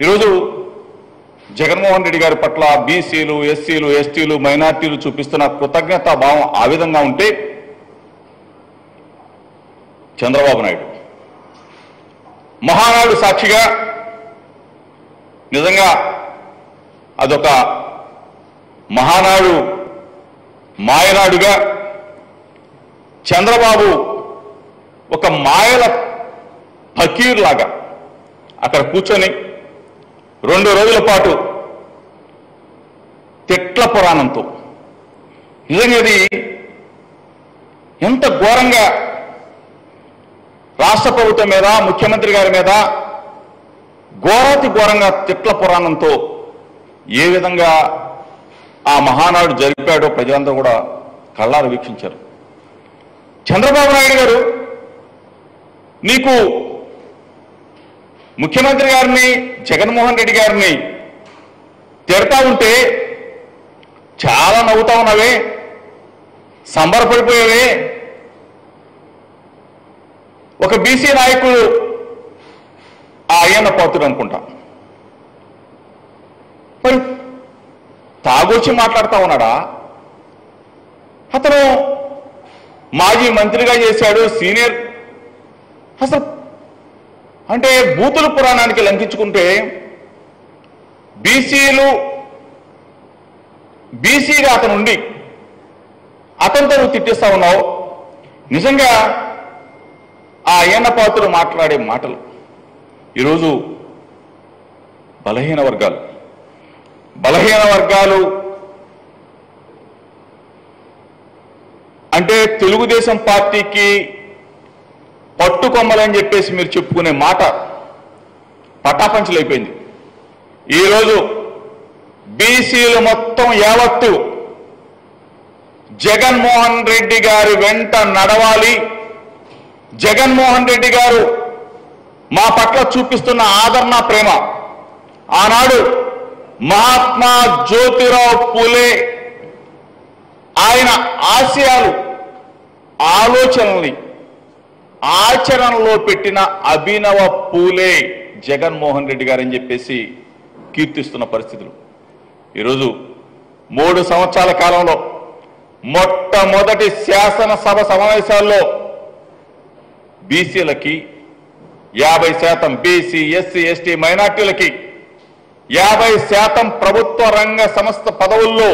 ఈరోజు జగన్మోహన్ రెడ్డి గారి పట్ల బీసీలు ఎస్సీలు ఎస్టీలు మైనార్టీలు చూపిస్తున్న కృతజ్ఞతా భావం ఆ విధంగా ఉంటే చంద్రబాబు నాయుడు మహానాడు సాక్షిగా నిజంగా అదొక మహానాడు మాయనాడుగా చంద్రబాబు ఒక మాయల ఫకీర్ లాగా అక్కడ కూర్చొని రెండు రోజుల పాటు తిట్ల పురాణంతో. నిజంగా ఇది ఎంత ఘోరంగా రాష్ట్ర ప్రభుత్వం మీద ముఖ్యమంత్రి గారి మీద ఘోరాతి ఘోరంగా తిట్ల పురాణంతో ఏ విధంగా ఆ మహానాడు జరిపాడో ప్రజలందరూ కూడా కళ్ళారు వీక్షించారు. చంద్రబాబు నాయుడు గారు నీకు ముఖ్యమంత్రి గారిని జగన్మోహన్ రెడ్డి గారిని తిడతా ఉంటే చాలా నవ్వుతా ఉన్నావే సంబరపడిపోయావే ఒక బీసీ నాయకుడు అయ్యన్న పాత్రుడు అనుకుంటా. మరి తాగొచ్చి మాట్లాడుతా ఉన్నాడా? అతను మాజీ మంత్రిగా చేశాడు సీనియర్. అసలు అంటే బూతుల పురాణానికి లంకించుకుంటే బీసీలు బీసీగా అతను ఉండి అతనితో నువ్వు తిట్టిస్తా ఉన్నావు. నిజంగా ఆ అయ్యన్న మాట్లాడే మాటలు. ఈరోజు బలహీన వర్గాలు. బలహీన వర్గాలు అంటే తెలుగుదేశం పార్టీకి పట్టుకొమ్మలని చెప్పేసి మీరు చెప్పుకునే మాట పటాపంచలైపోయింది. ఈరోజు బీసీలు మొత్తం యావత్తు జగన్మోహన్ రెడ్డి గారి వెంట నడవాలి. జగన్మోహన్ రెడ్డి గారు మా పట్ల చూపిస్తున్న ఆదరణ ప్రేమ. ఆనాడు మహాత్మా జ్యోతిరావు పూలే ఆయన ఆశయాలు ఆలోచనల్ని ఆచరణలో పెట్టిన అభినవ పూలే జగన్మోహన్ రెడ్డి గారని చెప్పేసి కీర్తిస్తున్న పరిస్థితులు. ఈరోజు మూడు సంవత్సరాల కాలంలో మొట్టమొదటి శాసనసభ సమావేశాల్లో బీసీలకి యాభై శాతం బీసీ ఎస్సీ ఎస్టీ మైనార్టీలకి యాభై శాతం ప్రభుత్వ రంగ సంస్థ పదవుల్లో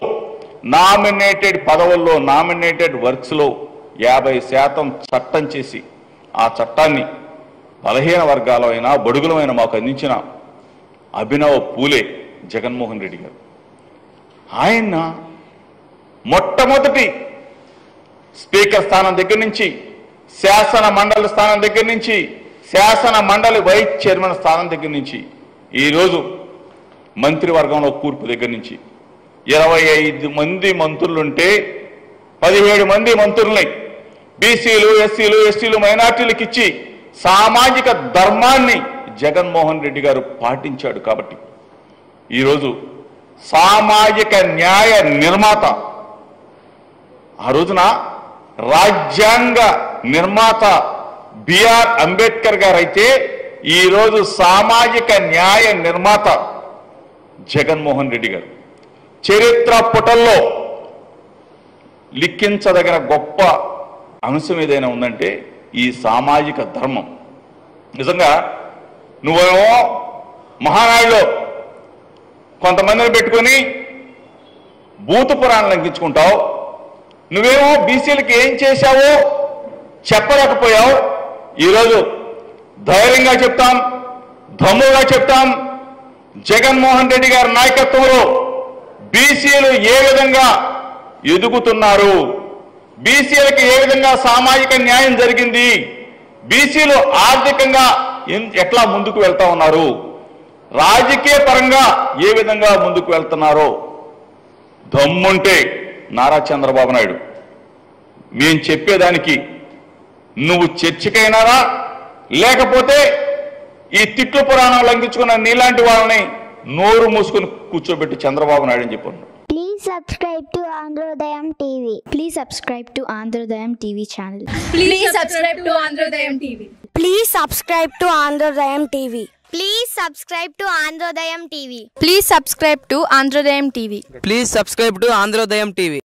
నామినేటెడ్ పదవుల్లో నామినేటెడ్ వర్క్స్లో యాభై శాతం చట్టం చేసి ఆ చట్టాన్ని బలహీన వర్గాలైన బడుగులమైన మాకు అందించిన అభినవ పూలే జగన్మోహన్ రెడ్డి గారు. ఆయన మొట్టమొదటి స్పీకర్ స్థానం దగ్గర నుంచి శాసన మండలి స్థానం దగ్గర నుంచి శాసన మండలి వైస్ చైర్మన్ స్థానం దగ్గర నుంచి ఈరోజు మంత్రివర్గంలో కూర్పు దగ్గర నుంచి ఇరవై ఐదు మంది మంత్రులుంటే పదిహేడు మంది మంత్రుల్ని బీసీలు ఎస్సీలు ఎస్టీలు మైనార్టీలకు ఇచ్చి సామాజిక ధర్మాన్ని జగన్మోహన్ రెడ్డి గారు పాటించాడు కాబట్టి ఈరోజు సామాజిక న్యాయ నిర్మాత ఆ రోజున రాజ్యాంగ నిర్మాత బిఆర్ అంబేద్కర్ గారు అయితే ఈరోజు సామాజిక న్యాయ నిర్మాత జగన్మోహన్ రెడ్డి గారు. చరిత్ర పుటల్లో లిఖించదగిన గొప్ప అంశం ఏదైనా ఉందంటే ఈ సామాజిక ధర్మం. నిజంగా నువ్వేమో మహానాయుడు కొంతమందిని పెట్టుకొని భూత పురాణం లంకించుకుంటావు నువ్వేమో బీసీలకి ఏం చేశావో చెప్పలేకపోయావు. ఈరోజు ధైర్యంగా చెప్తాం దమ్ముగా చెప్తాం. జగన్మోహన్ రెడ్డి గారి నాయకత్వంలో బీసీలు ఏ విధంగా ఎదుగుతున్నారు? బీసీలకు ఏ విధంగా సామాజిక న్యాయం జరిగింది? బీసీలు ఆర్థికంగా ఎట్లా ముందుకు వెళ్తా ఉన్నారు? రాజకీయ పరంగా ఏ విధంగా ముందుకు వెళ్తున్నారో? దమ్ముంటే నారా చంద్రబాబు నాయుడు. మేము చెప్పేదానికి నువ్వు చర్చకైనారా లేకపోతే ఈ తిట్లు పురాణం లంఘించుకున్న నీలాంటి వాళ్ళని నోరు మూసుకొని కూర్చోబెట్టి చంద్రబాబు నాయుడు అని చెప్పాను Please subscribe to Androdayam TV. Please subscribe to Androdayam TV channel. Please subscribe to Androdayam TV. Please subscribe to Androdayam TV. Please subscribe to Androdayam TV. Please subscribe to Androdayam TV. Please subscribe to Androdayam TV.